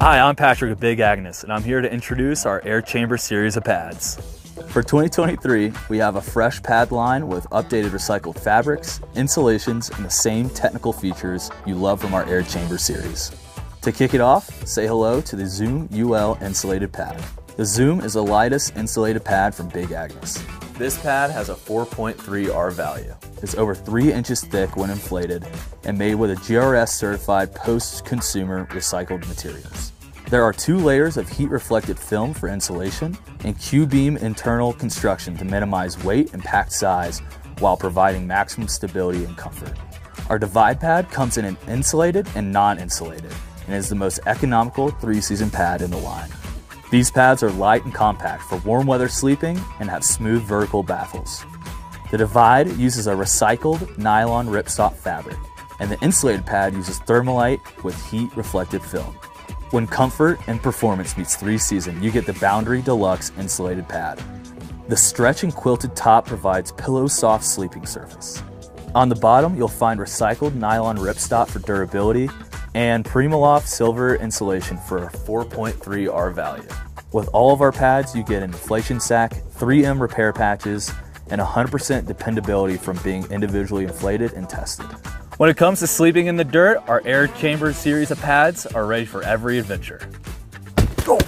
Hi, I'm Patrick of Big Agnes, and I'm here to introduce our Air Chamber series of pads. For 2023, we have a fresh pad line with updated recycled fabrics, insulations, and the same technical features you love from our Air Chamber series. To kick it off, say hello to the Zoom UL insulated pad. The Zoom is the lightest insulated pad from Big Agnes. This pad has a 4.3 R value. It's over 3 inches thick when inflated and made with a GRS certified post-consumer recycled materials. There are two layers of heat reflected film for insulation and Q-beam internal construction to minimize weight and packed size while providing maximum stability and comfort. Our divide pad comes in an insulated and non-insulated and is the most economical three-season pad in the line. These pads are light and compact for warm weather sleeping and have smooth vertical baffles. The Divide uses a recycled nylon ripstop fabric, and the insulated pad uses Thermalite with heat reflected film. When comfort and performance meets three season, you get the Boundary Deluxe insulated pad. The stretch and quilted top provides pillow soft sleeping surface. On the bottom, you'll find recycled nylon ripstop for durability and Primaloft silver insulation for a 4.3 R value. With all of our pads, you get an inflation sack, 3M repair patches, and 100% dependability from being individually inflated and tested. When it comes to sleeping in the dirt, our Air Chamber series of pads are ready for every adventure. Go!